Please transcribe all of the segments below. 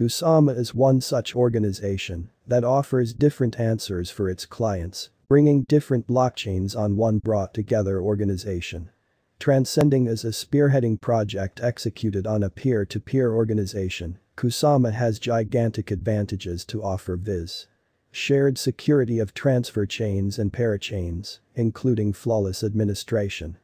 Kusama is one such organization that offers different answers for its clients, bringing different blockchains on one brought together organization. Transcending as a spearheading project executed on a peer-to-peer organization, Kusama has gigantic advantages to offer viz. Shared security of transfer chains and parachains, including flawless administration.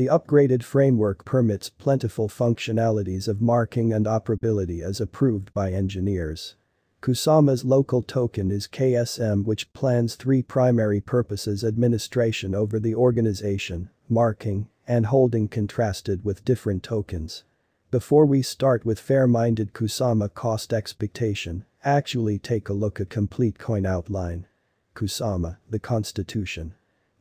The upgraded framework permits plentiful functionalities of marking and operability as approved by engineers. Kusama's local token is KSM which plans three primary purposes administration over the organization, marking, and holding contrasted with different tokens. Before we start with fair-minded Kusama cost expectation, actually take a look at complete coin outline. Kusama, the constitution.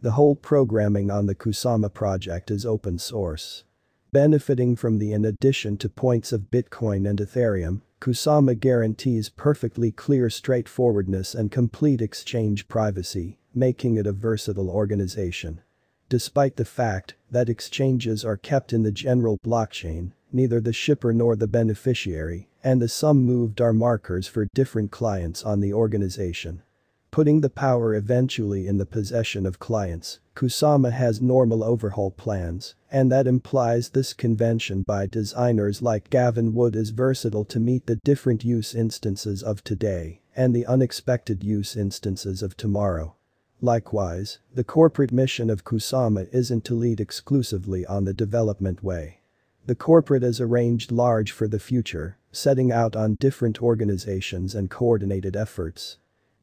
The whole programming on the Kusama project is open source. Benefiting from the in addition to points of Bitcoin and Ethereum, Kusama guarantees perfectly clear straightforwardness and complete exchange privacy, making it a versatile organization. Despite the fact that exchanges are kept in the general blockchain, neither the shipper nor the beneficiary and the sum moved are markers for different clients on the organization. Putting the power eventually in the possession of clients, Kusama has normal overhaul plans, and that implies this convention by designers like Gavin Wood is versatile to meet the different use instances of today and the unexpected use instances of tomorrow. Likewise, the corporate mission of Kusama isn't to lead exclusively on the development way. The corporate is arranged large for the future, setting out on different organizations and coordinated efforts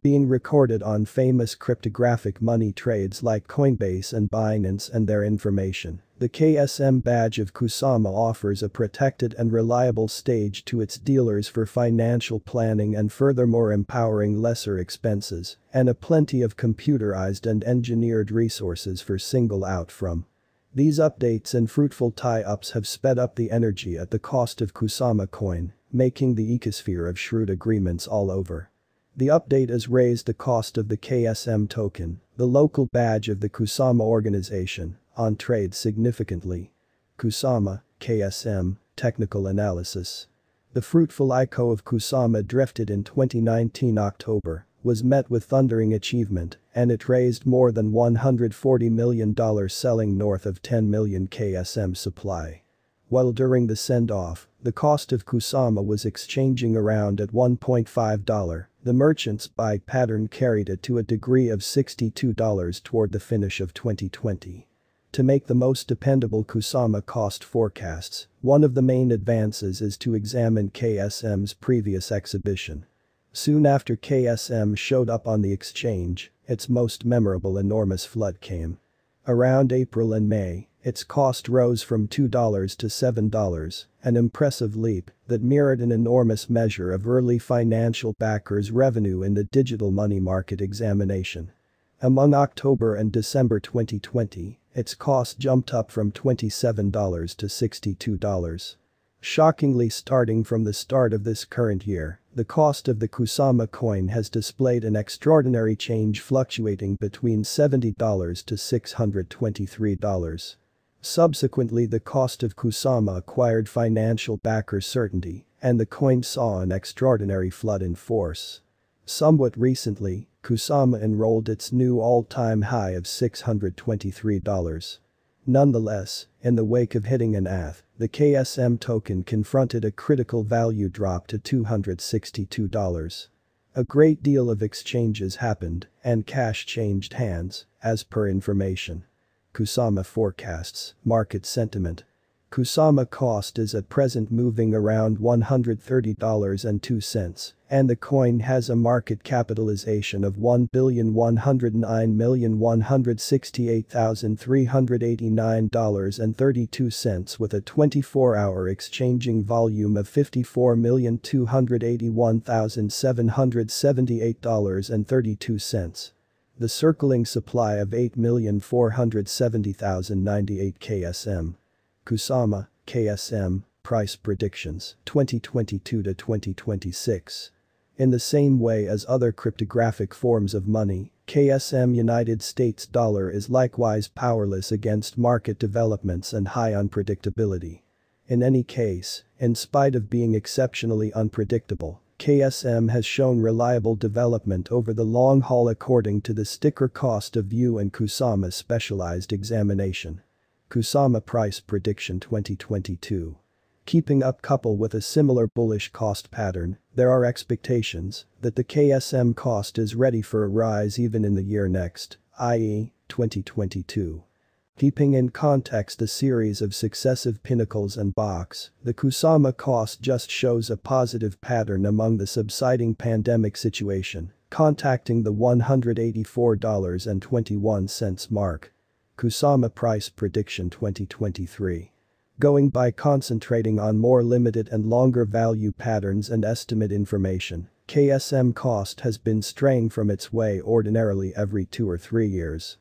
being recorded on famous cryptographic money trades like Coinbase and Binance and their information. The KSM badge of Kusama offers a protected and reliable stage to its dealers for financial planning and furthermore empowering lesser expenses and a plenty of computerized and engineered resources for single out from. These updates and fruitful tie-ups have sped up the energy at the cost of Kusama coin, making the ecosphere of shrewd agreements all over. The update has raised the cost of the KSM token, the local badge of the Kusama organization, on trade significantly. Kusama, KSM, Technical Analysis. The fruitful ICO of Kusama drifted in 2019 October, was met with thundering achievement, and it raised more than $140 million selling north of 10 million KSM supply. While during the send-off, the cost of Kusama was exchanging around at $1.5, the merchant's buy pattern carried it to a degree of $62 toward the finish of 2020. To make the most dependable Kusama cost forecasts, one of the main advances is to examine KSM's previous exhibition. Soon after KSM showed up on the exchange, its most memorable enormous flood came. Around April and May, its cost rose from $2 to $7, an impressive leap that mirrored an enormous measure of early financial backers' revenue in the digital money market examination. Among October and December 2020, its cost jumped up from $27 to $62. Shockingly starting from the start of this current year, the cost of the Kusama coin has displayed an extraordinary change fluctuating between $70 to $623. Subsequently the cost of Kusama acquired financial backer certainty, and the coin saw an extraordinary flood in force. Somewhat recently, Kusama enrolled its new all-time high of $623. Nonetheless, in the wake of hitting an ATH, the KSM token confronted a critical value drop to $262. A great deal of exchanges happened, and cash changed hands, as per information. Kusama forecasts, market sentiment. Kusama cost is at present moving around $130.02, and the coin has a market capitalization of $1,109,168,389.32 with a 24-hour exchanging volume of $54,281,778.32 the circling supply of 8,470,098 KSM. Kusama, KSM, price predictions 2022 to 2026. In the same way as other cryptographic forms of money, KSM United States dollar is likewise powerless against market developments and high unpredictability. In any case, in spite of being exceptionally unpredictable, KSM has shown reliable development over the long haul according to the sticker cost of view and Kusama specialized examination. Kusama Price Prediction 2022 Keeping up couple with a similar bullish cost pattern, there are expectations that the KSM cost is ready for a rise even in the year next, i.e., 2022. Keeping in context the series of successive pinnacles and box, the Kusama cost just shows a positive pattern among the subsiding pandemic situation, contacting the $184.21 mark. Kusama Price Prediction 2023 Going by concentrating on more limited and longer value patterns and estimate information, KSM cost has been straying from its way ordinarily every two or three years.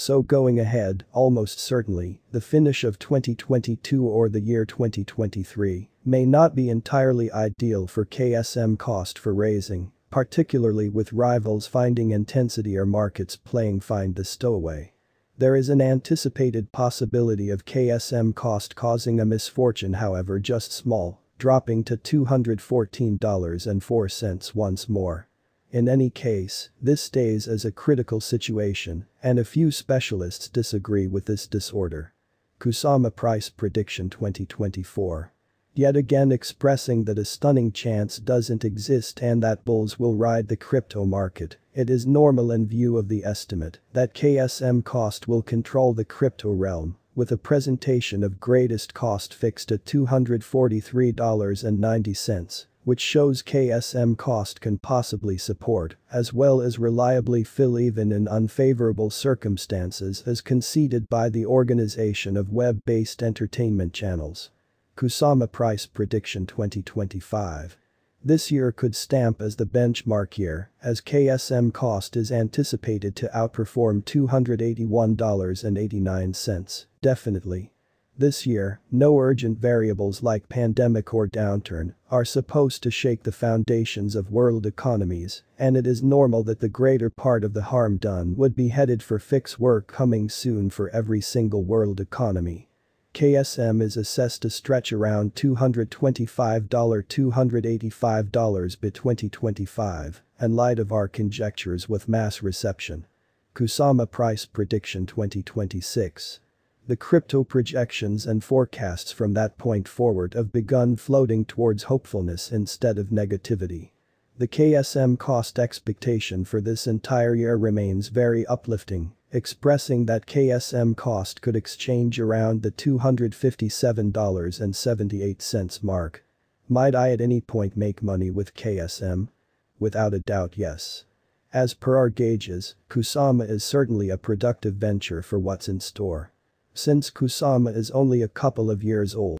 So going ahead, almost certainly, the finish of 2022 or the year 2023 may not be entirely ideal for KSM cost for raising, particularly with rivals finding intensity or markets playing find the stowaway. There is an anticipated possibility of KSM cost causing a misfortune however just small, dropping to $214.04 once more. In any case, this stays as a critical situation, and a few specialists disagree with this disorder. Kusama Price Prediction 2024 Yet again expressing that a stunning chance doesn't exist and that bulls will ride the crypto market, it is normal in view of the estimate that KSM cost will control the crypto realm, with a presentation of greatest cost fixed at $243.90, which shows KSM cost can possibly support, as well as reliably fill even in unfavorable circumstances as conceded by the Organization of Web-Based Entertainment Channels. Kusama Price Prediction 2025 this year could stamp as the benchmark year, as KSM cost is anticipated to outperform $281.89, definitely. This year, no urgent variables like pandemic or downturn are supposed to shake the foundations of world economies, and it is normal that the greater part of the harm done would be headed for fix work coming soon for every single world economy. KSM is assessed to stretch around $225-$285 by 2025, and light of our conjectures with mass reception. Kusama Price Prediction 2026 The crypto projections and forecasts from that point forward have begun floating towards hopefulness instead of negativity. The KSM cost expectation for this entire year remains very uplifting expressing that KSM cost could exchange around the $257.78 mark. Might I at any point make money with KSM? Without a doubt yes. As per our gauges, Kusama is certainly a productive venture for what's in store. Since Kusama is only a couple of years old,